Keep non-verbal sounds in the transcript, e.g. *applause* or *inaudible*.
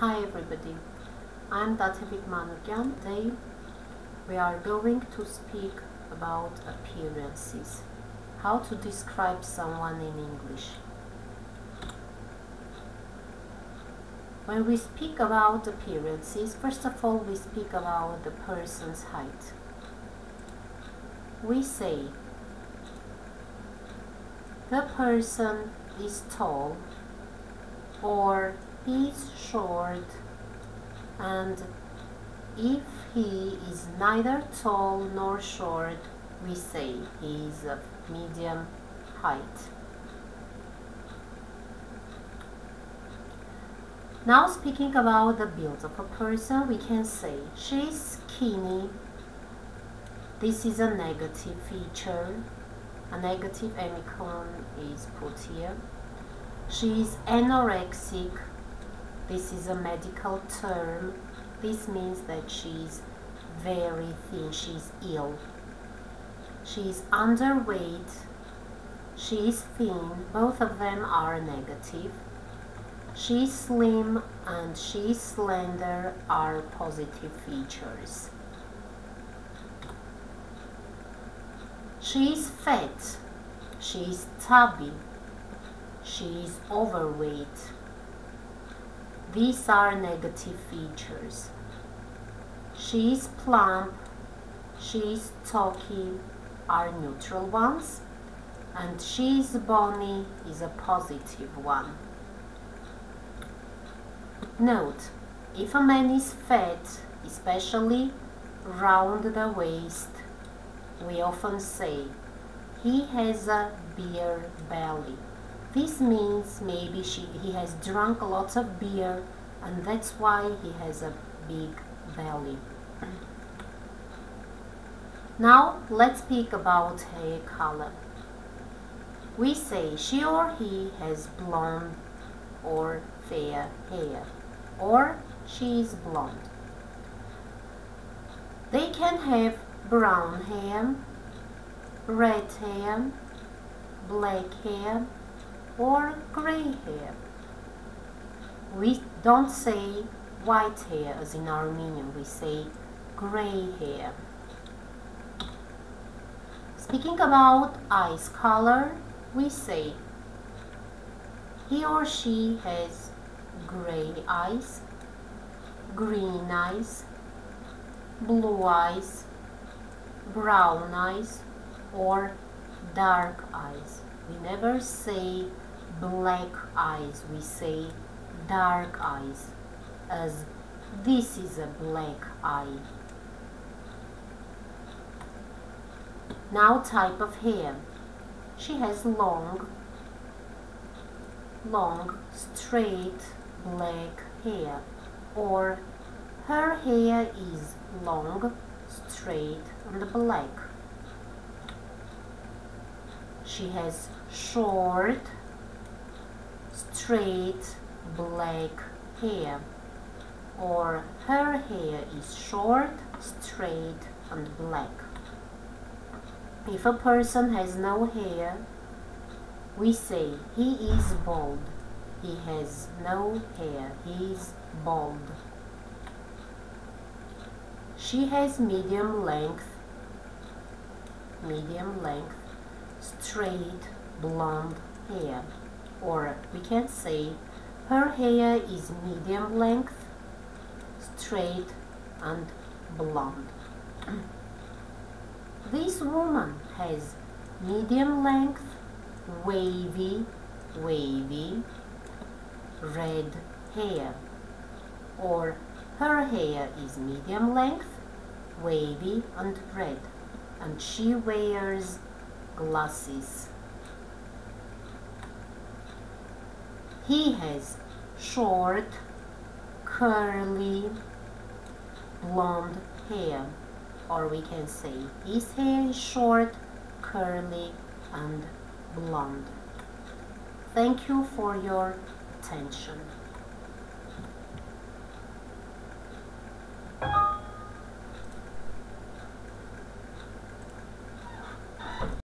Hi everybody, I'm Tatevik Manukyan. Today we are going to speak about appearances. How to describe someone in English. When we speak about appearances, first of all we speak about the person's height. We say the person is tall or he's short and if he is neither tall nor short we say he is of medium height. Now speaking about the build of a person we can say she's skinny. This is a negative feature. A negative emicon is put here. She is anorexic this is a medical term. This means that she is very thin. She is ill. She is underweight. She is thin. Both of them are negative. She is slim and she is slender are positive features. She is fat. She is chubby she is overweight. These are negative features. She is plump, she is stocky are neutral ones, and she is bony is a positive one. Note, if a man is fat, especially round the waist, we often say he has a beer belly. This means maybe she, he has drunk a lot of beer and that's why he has a big belly. Now let's speak about hair color. We say she or he has blonde or fair hair or she is blonde. They can have brown hair, red hair, black hair, or gray hair. We don't say white hair as in Armenian, we say gray hair. Speaking about eyes color, we say he or she has gray eyes, green eyes, blue eyes, brown eyes, or dark eyes. We never say black eyes we say dark eyes as this is a black eye. Now type of hair. She has long long straight black hair or her hair is long straight and black. She has short straight black hair or her hair is short, straight and black. If a person has no hair, we say he is bald. He has no hair. He is bald. She has medium length, medium length, straight blonde hair or we can say her hair is medium length, straight and blonde. *clears throat* this woman has medium length, wavy, wavy, red hair or her hair is medium length, wavy and red and she wears glasses. He has short, curly, blonde hair. Or we can say his hair is short, curly, and blonde. Thank you for your attention.